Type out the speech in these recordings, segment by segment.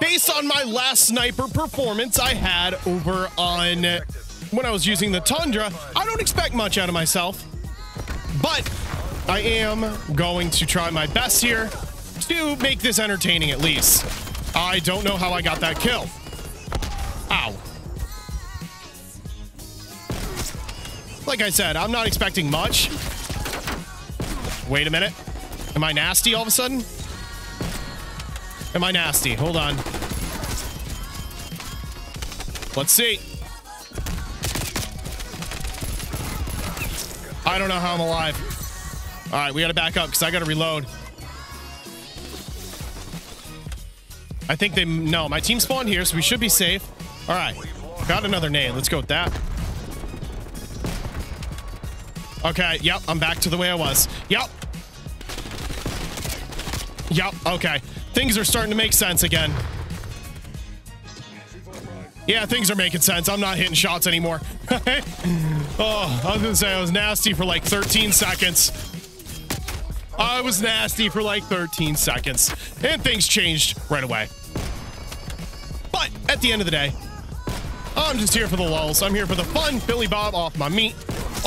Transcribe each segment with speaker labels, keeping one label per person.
Speaker 1: based on my last sniper performance I had over on when I was using the Tundra, I don't expect much out of myself. But I am going to try my best here to make this entertaining at least. I don't know how I got that kill. Ow. Like I said, I'm not expecting much. Wait a minute. Am I nasty all of a sudden? Am I nasty? Hold on. Let's see. I don't know how I'm alive. All right, we got to back up because I got to reload. I think they... No, my team spawned here, so we should be safe. All right. Got another nade. Let's go with that. Okay, yep, I'm back to the way I was. Yep. Yep, okay. Things are starting to make sense again. Yeah, things are making sense. I'm not hitting shots anymore. oh, I was gonna say I was nasty for like 13 seconds. I was nasty for like 13 seconds. And things changed right away. But at the end of the day, I'm just here for the lulls. I'm here for the fun. Billy Bob off my meat.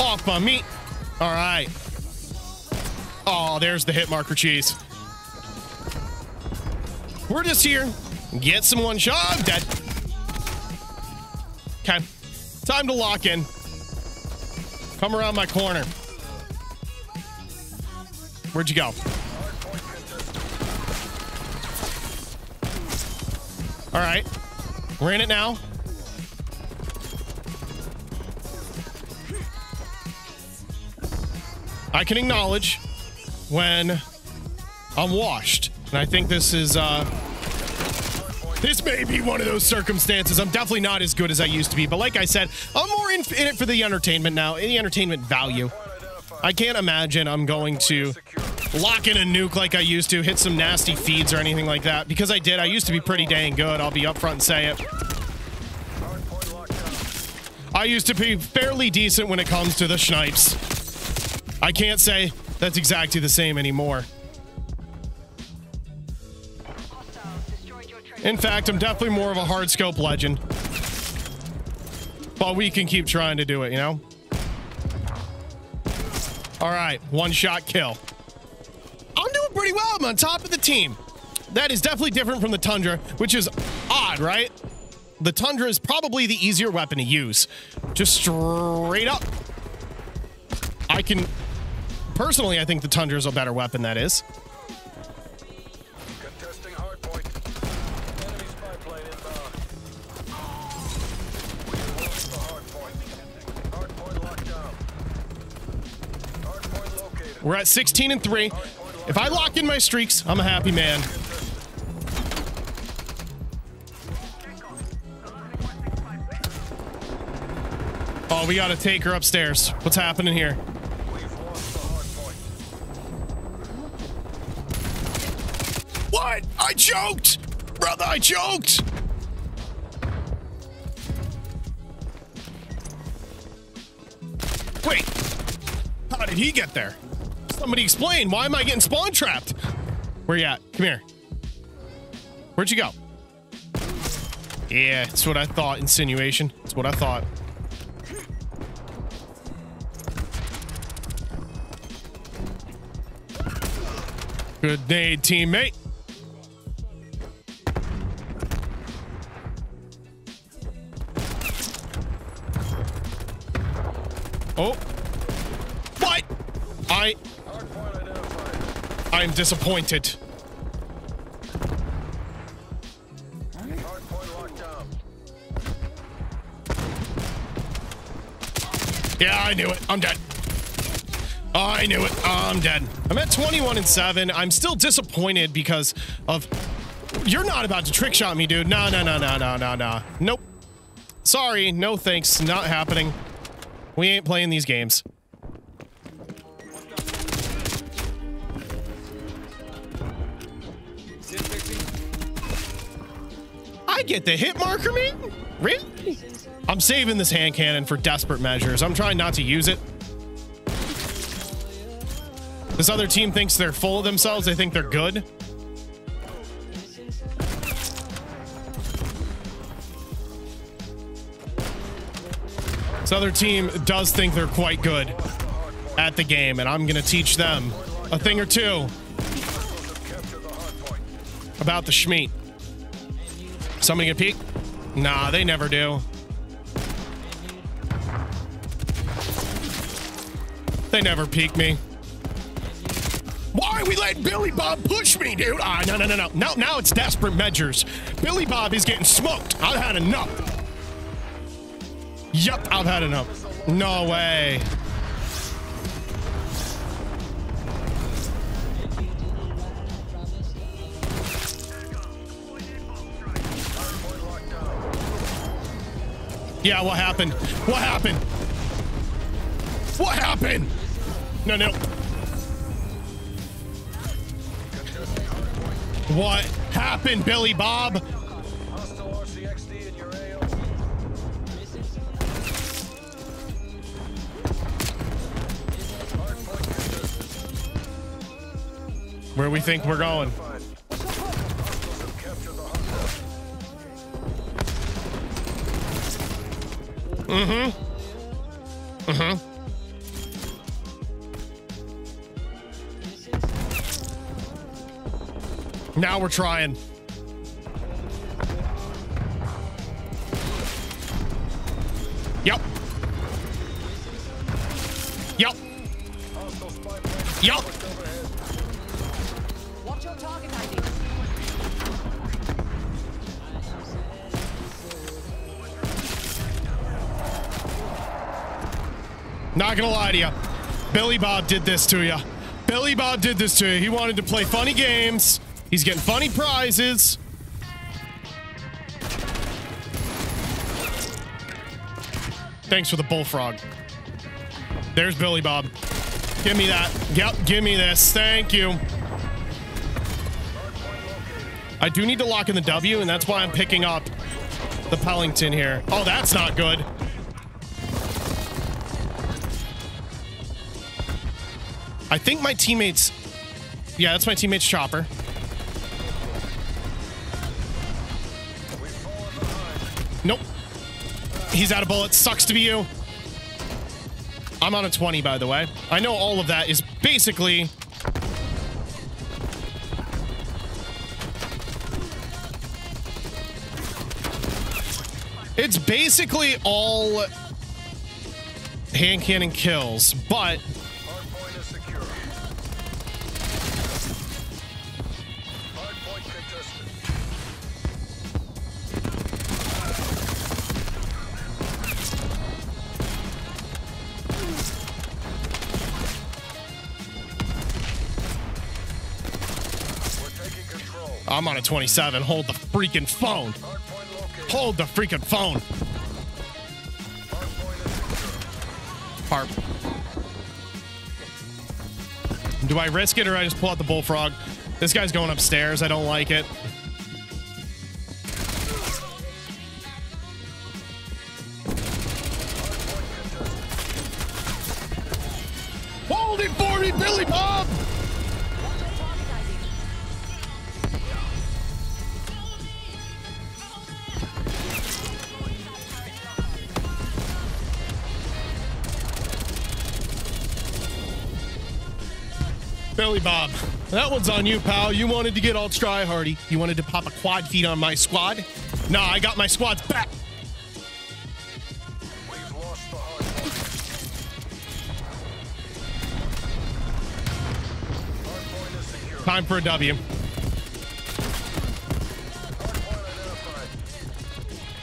Speaker 1: Off my meat. All right. Oh, there's the hit marker cheese. We're just here. Get some one shot. Dead. Okay. Time to lock in. Come around my corner. Where'd you go? All right. We're in it now. I can acknowledge when I'm washed. And I think this is, uh, this may be one of those circumstances. I'm definitely not as good as I used to be. But like I said, I'm more in, in it for the entertainment now, the entertainment value. I can't imagine I'm going to lock in a nuke like I used to, hit some nasty feeds or anything like that. Because I did. I used to be pretty dang good. I'll be upfront and say it. I used to be fairly decent when it comes to the snipes. I can't say that's exactly the same anymore. In fact, I'm definitely more of a hard scope legend. But we can keep trying to do it, you know? All right, one shot kill. I'm doing pretty well. I'm on top of the team. That is definitely different from the Tundra, which is odd, right? The Tundra is probably the easier weapon to use. Just straight up. I can Personally, I think the Tundra is a better weapon, that is. We're at 16 and 3. If I lock in my streaks, I'm a happy man. Oh, we got to take her upstairs. What's happening here? What? I choked! Brother, I choked! Wait. How did he get there? Somebody explain. Why am I getting spawn trapped? Where you at? Come here. Where'd you go? Yeah, it's what I thought. Insinuation. It's what I thought. Good day, teammate. Oh. I'm disappointed. Yeah, I knew it. I'm dead. I knew it. I'm dead. I'm at 21 and 7. I'm still disappointed because of... You're not about to trick shot me, dude. No, no, no, no, no, no, no. Nope. Sorry. No thanks. Not happening. We ain't playing these games. get the hit marker man. Really? I'm saving this hand cannon for desperate measures. I'm trying not to use it. This other team thinks they're full of themselves. They think they're good. This other team does think they're quite good at the game, and I'm going to teach them a thing or two about the Schmeat. Somebody get peek? Nah, they never do. They never peek me. Why are we letting Billy Bob push me, dude? Ah, no, no, no, no. Now, now it's desperate measures. Billy Bob is getting smoked. I've had enough. Yup, I've had enough. No way. Yeah, what happened? What happened? What happened? No, no. What happened, Billy Bob? Where we think we're going. Mm-hmm. Mm-hmm. Now we're trying. Yep. Yep. Yep. Not gonna lie to you. Billy Bob did this to you. Billy Bob did this to you. He wanted to play funny games. He's getting funny prizes. Thanks for the bullfrog. There's Billy Bob. Give me that. Yep, give me this. Thank you. I do need to lock in the W, and that's why I'm picking up the Pelington here. Oh, that's not good. I think my teammates... Yeah, that's my teammate's chopper. Nope. He's out of bullets. Sucks to be you. I'm on a 20, by the way. I know all of that is basically... It's basically all hand cannon kills, but I'm on a 27. Hold the freaking phone. Hold the freaking phone. Harp. Do I risk it or I just pull out the bullfrog? This guy's going upstairs. I don't like it. Hold it for me, Billy Bob! Billy Bob, that one's on you, pal. You wanted to get all try hardy. You wanted to pop a quad feed on my squad. Nah, I got my squad's back. Time for a W.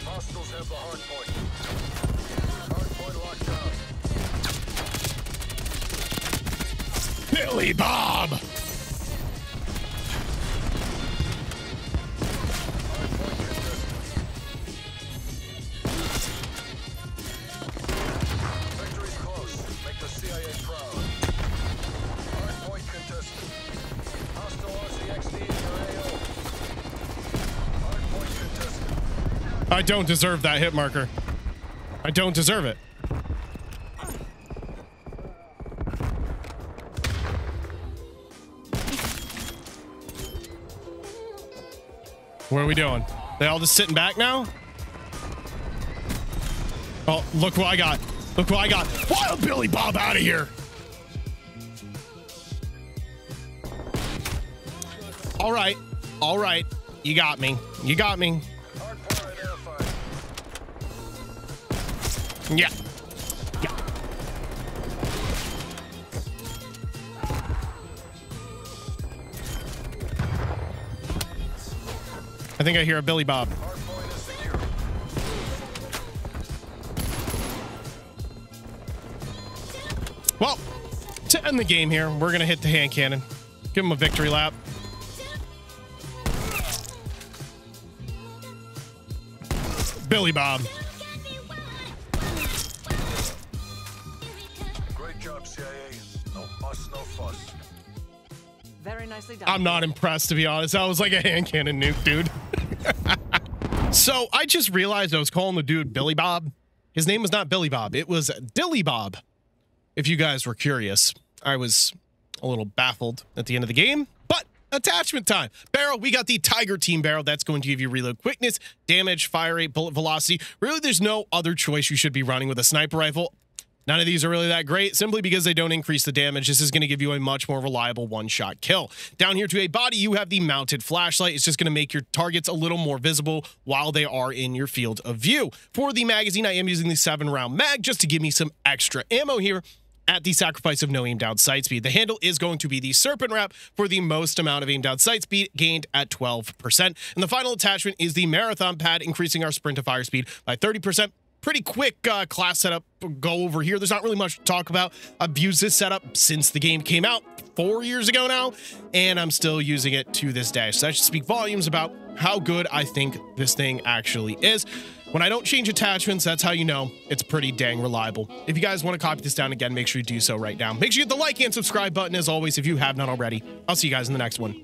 Speaker 2: Hostiles have the hardpoint. Hardpoint Hardpoint Bob!
Speaker 1: I don't deserve that hit marker. I don't deserve it. What are we doing? They all just sitting back now? Oh, look what I got. Look what I got. Wild Billy Bob out of here. All right. All right. You got me. You got me. Yeah. I think I hear a Billy Bob.
Speaker 2: Hardpoint is secure.
Speaker 1: Well, to end the game here, we're going to hit the hand cannon. Give him a victory lap. Billy Bob.
Speaker 2: Great job, CIA. No fuss, no fuss.
Speaker 3: Very nicely done.
Speaker 1: I'm not impressed, to be honest. That was like a hand cannon nuke, dude. So I just realized I was calling the dude Billy Bob. His name was not Billy Bob, it was Dilly Bob. If you guys were curious, I was a little baffled at the end of the game, but attachment time. Barrel, we got the Tiger Team barrel. That's going to give you reload quickness, damage, fire rate, bullet velocity. Really, there's no other choice you should be running with a sniper rifle. None of these are really that great simply because they don't increase the damage. This is going to give you a much more reliable one shot kill. Down here to a body, you have the mounted flashlight. It's just going to make your targets a little more visible while they are in your field of view. For the magazine, I am using the seven round mag just to give me some extra ammo here at the sacrifice of no aim down sight speed. The handle is going to be the Serpent Wrap for the most amount of aim down sight speed gained at 12%. And the final attachment is the Marathon Pad, increasing our sprint to fire speed by 30%. Pretty quick uh, class setup. Go over here. There's not really much to talk about. I've used this setup since the game came out four years ago now, and I'm still using it to this day. So that should speak volumes about how good I think this thing actually is. When I don't change attachments, that's how you know it's pretty dang reliable. If you guys want to copy this down again, make sure you do so right now. Make sure you hit the like and subscribe button as always if you have not already. I'll see you guys in the next one.